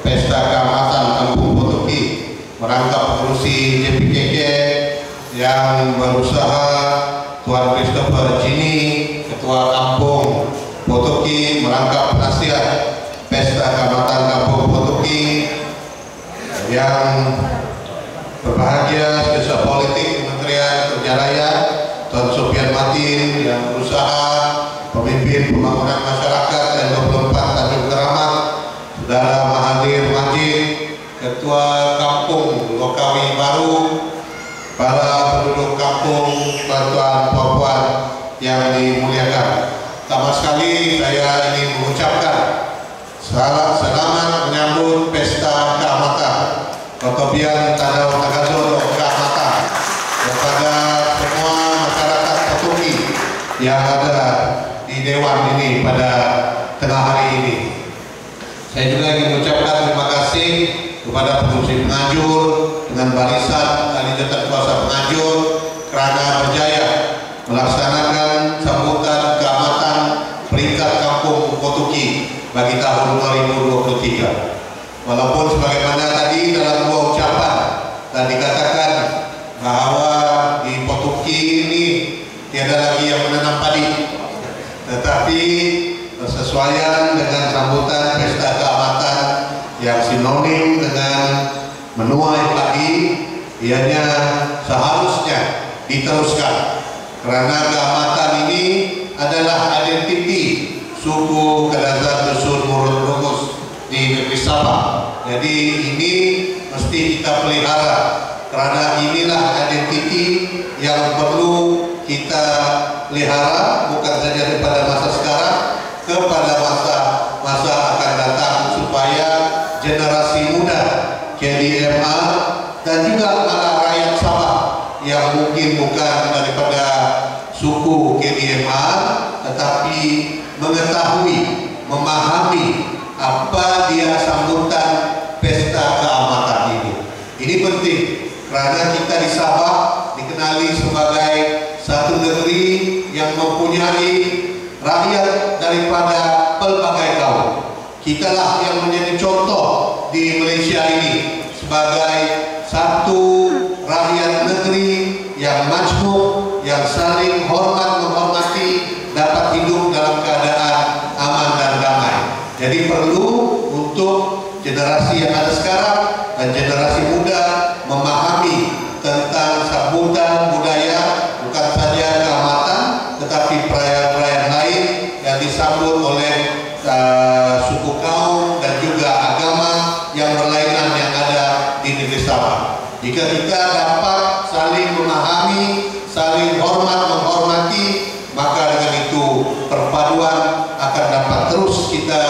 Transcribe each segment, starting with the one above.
pesta keamasan kampung Potoki merangkap kursi JPJJ yang berusaha Tuan Christopher Jini Ketua Kampung Potoki merangkap penasihat pesta keamasan kampung Potoki yang berbahagia sebesar politik Kementerian Kerja Raya Tuan Sofian Matin yang berusaha pemimpin pembangunan masyarakat para penduduk kampung Bantuan Puan yang dimuliakan Pertama sekali saya ingin mengucapkan selamat, selamat menyambut Pesta Keamatan Kotobian Tadau Tagazoro Keamatan kepada semua masyarakat Potoki yang ada di Dewan ini pada tengah hari ini. Saya juga ingin mengucapkan terima kasih kepada pengurus pengajur dengan barisan jabatan kuasa pengajur kerana berjaya melaksanakan sambutan keamatan peringkat kampung Potoki bagi tahun 2023. Walaupun sebagaimana tadi dalam dua ucapan dan dikatakan bahwa di Potoki ini tiada lagi yang menanam padi, tetapi bersesuaian dengan sambutan pesta keamatan yang sinonim dengan menuai padi, ianya seharusnya diteruskan karena keamatan ini adalah identiti suku Kadazan Dusun Murut Rumus di negeri Sabah. Jadi ini mesti kita pelihara karena inilah identiti yang perlu kita pelihara bukan saja kepada masa sekarang kepada masa masa akan datang supaya generasi muda KDMA dan juga malah rakyat Sabah yang mungkin bukan daripada suku KDMA tetapi mengetahui, memahami apa dia sambutan pesta keamatan ini. Ini penting kerana kita di Sabah dikenali sebagai satu negeri yang mempunyai rakyat daripada pelbagai kaum. Kitalah yang menjadi contoh di Malaysia ini sebagai satu rakyat negeri yang majmuk, yang saling hormat menghormati, dapat hidup dalam keadaan aman dan damai. Jadi perlu untuk generasi yang ada sekarang dan generasi muda memahami tentang sambutan budaya bukan saja keamatan tetapi perayaan-perayaan lain yang disambut oleh uh, suku kaum Jika kita dapat saling memahami, saling hormat menghormati, maka dengan itu perpaduan akan dapat terus kita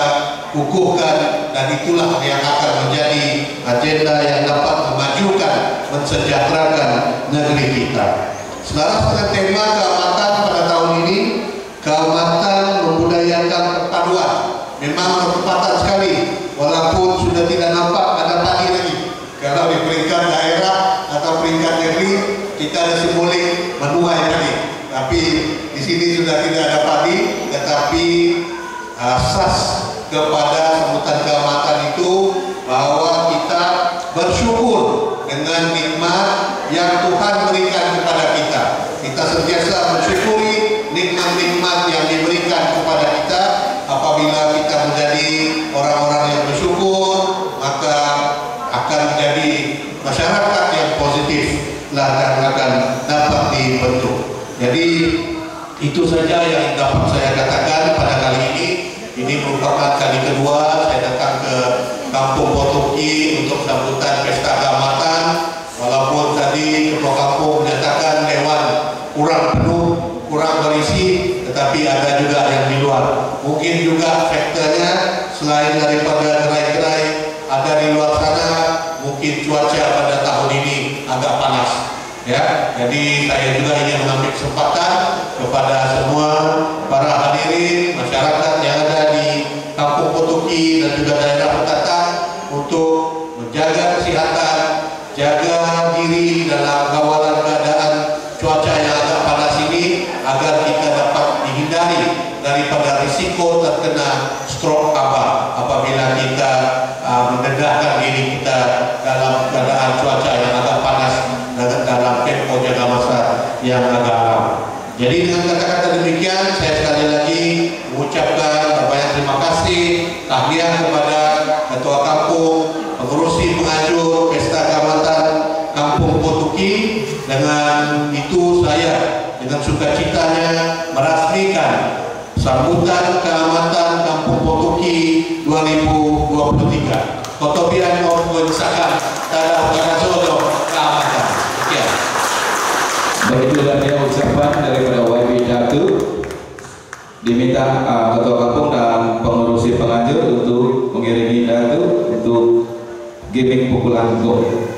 kukuhkan dan itulah yang akan menjadi agenda yang dapat memajukan, mensejahterakan negeri kita. Selaras dengan tema keamatan pada tahun ini, keamatan membudayakan perpaduan. Memang bertepatan sekali, walaupun sudah tidak nampak ada pagi lagi. Kalau di peringkat daerah atau peringkat negeri, kita ada simbolik menuai tadi. Tapi di sini sudah tidak ada padi, tetapi asas kepada sambutan keamatan itu bahwa kita bersyukur dengan nikmat yang Tuhan berikan kepada kita. Kita sentiasa mensyukuri nikmat-nikmat yang diberikan kepada kita. Apabila kita menjadi orang-orang yang bersyukur, maka akan menjadi masyarakat yang positif dan akan dapat dibentuk. Jadi itu saja yang dapat saya katakan pada kali ini. Ini merupakan kali kedua saya datang ke Kampung Potoki untuk sambutan pesta keamatan. Walaupun tadi Ketua Kampung menyatakan Dewan kurang penuh, kurang berisi, tetapi ada juga yang di luar. Mungkin juga faktornya selain daripada gerai-gerai ada di luar sana, mungkin cuaca pada tahun ini agak panas. Ya, jadi saya juga ingin mengambil kesempatan kepada semua para hadirin masyarakat yang ada di Kampung Potoki dan juga daerah Petatan untuk menjaga kesehatan, jaga diri dalam kawalan keadaan cuaca yang agak panas ini agar kita dapat dihindari daripada risiko terkena stroke apa apabila kita uh, mendedahkan diri kita dalam keadaan cuaca yang agak yang agak. Jadi dengan kata-kata demikian saya sekali lagi mengucapkan banyak terima kasih tahniah kepada ketua kampung, pengurusi pengajur pesta keamatan Kampung Potuki dengan itu saya dengan sukacitanya merasmikan sambutan keamatan Kampung Potuki 2023. Kotobian mau mengesahkan tanda Wakarasodo keamatan. Sekian. Baik itu dia ucapan daripada YB Datu diminta uh, ketua kampung dan pengurusi penganjur untuk mengiringi Datu untuk gimmick pukulan gol.